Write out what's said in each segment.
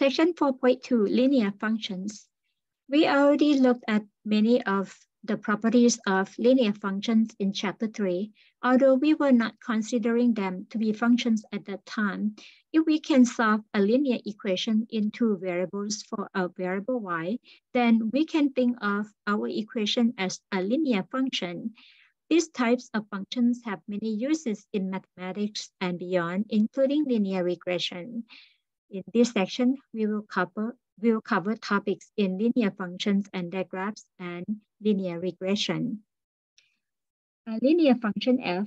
Section 4.2, linear functions. We already looked at many of the properties of linear functions in chapter three, although we were not considering them to be functions at that time. If we can solve a linear equation in two variables for a variable y, then we can think of our equation as a linear function. These types of functions have many uses in mathematics and beyond, including linear regression. In this section, we will cover we will cover topics in linear functions and their graphs and linear regression. A linear function f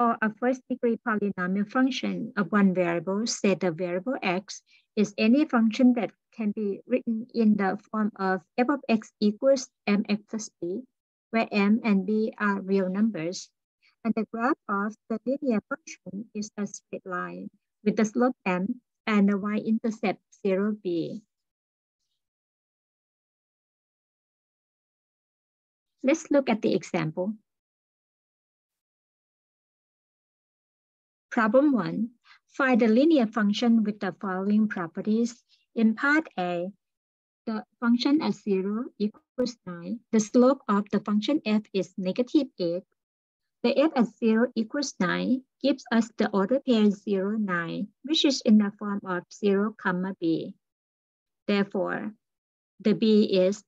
or a first degree polynomial function of one variable, say the variable x, is any function that can be written in the form of f of x equals mx plus b, where m and b are real numbers. And the graph of the linear function is a straight line with the slope m and the y-intercept 0b. Let's look at the example. Problem one, find the linear function with the following properties. In part A, the function at zero equals nine. The slope of the function f is negative eight. The f at zero equals nine gives us the order pair zero, nine, which is in the form of zero comma b. Therefore, the b is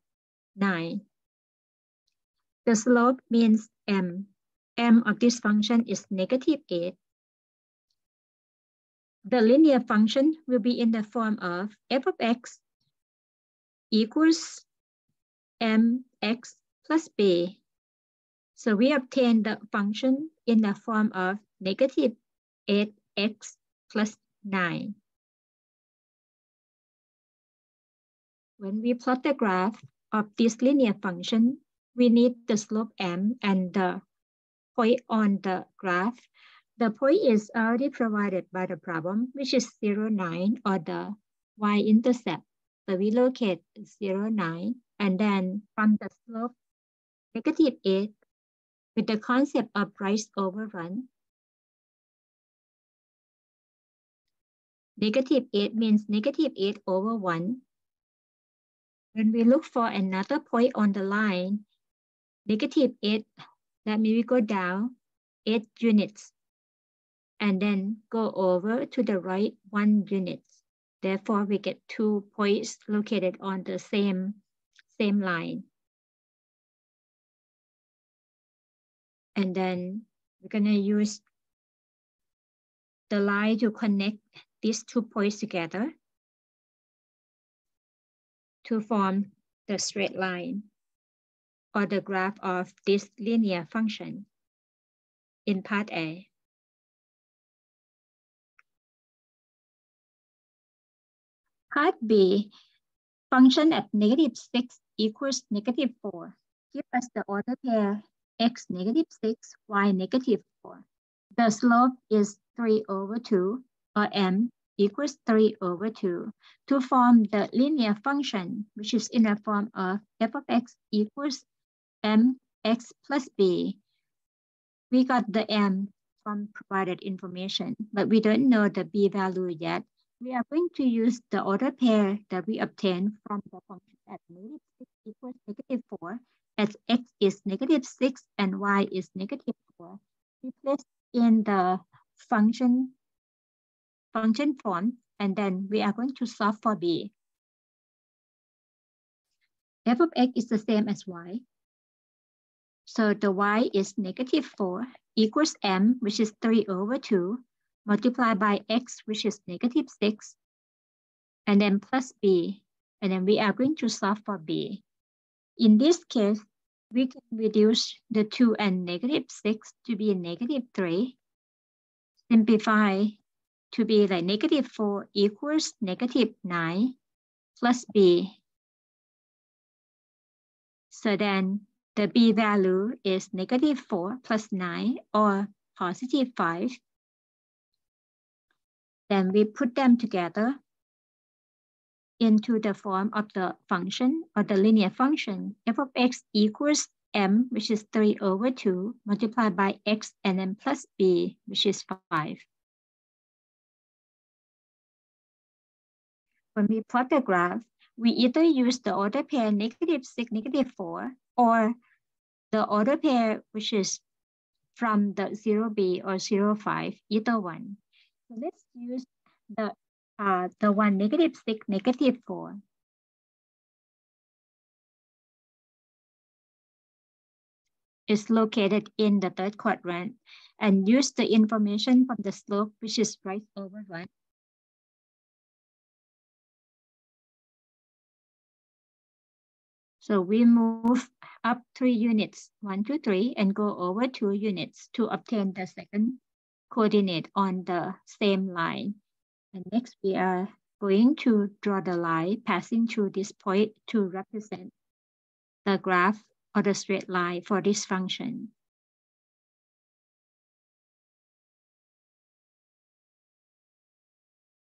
nine. The slope means m. m of this function is negative eight the linear function will be in the form of f of x equals mx plus b. So we obtain the function in the form of negative 8x plus 9. When we plot the graph of this linear function, we need the slope m and the point on the graph the point is already provided by the problem, which is 0, 9 or the y-intercept. So we locate 0, 9 and then from the slope negative 8 with the concept of rise over run. Negative 8 means negative 8 over 1. When we look for another point on the line, negative 8, that means we go down 8 units and then go over to the right one unit. Therefore, we get two points located on the same, same line. And then we're gonna use the line to connect these two points together to form the straight line or the graph of this linear function in part A. Part B, function at negative 6 equals negative 4. Give us the order pair x negative 6, y negative 4. The slope is 3 over 2, or m equals 3 over 2, to form the linear function, which is in the form of f of x equals mx plus b. We got the m from provided information, but we don't know the b value yet we are going to use the order pair that we obtained from the function at negative 6 equals negative 4 as x is negative 6 and y is negative 4. We place in the function, function form and then we are going to solve for b. f of x is the same as y. So the y is negative 4 equals m, which is 3 over 2 multiplied by x, which is negative 6, and then plus b. And then we are going to solve for b. In this case, we can reduce the 2 and negative 6 to be negative 3. Simplify to be like negative 4 equals negative 9 plus b. So then the b value is negative 4 plus 9 or positive 5 then we put them together into the form of the function or the linear function f of x equals m, which is 3 over 2, multiplied by x and then plus b, which is 5. when we plot the graph, we either use the order pair negative 6, negative 4, or the order pair which is from the 0b or 05, either one. So let's use the, uh, the one negative 6, negative 4. is located in the third quadrant and use the information from the slope, which is rise over run. So we move up three units, one, two, three, and go over two units to obtain the second coordinate on the same line. And next we are going to draw the line passing through this point to represent the graph or the straight line for this function.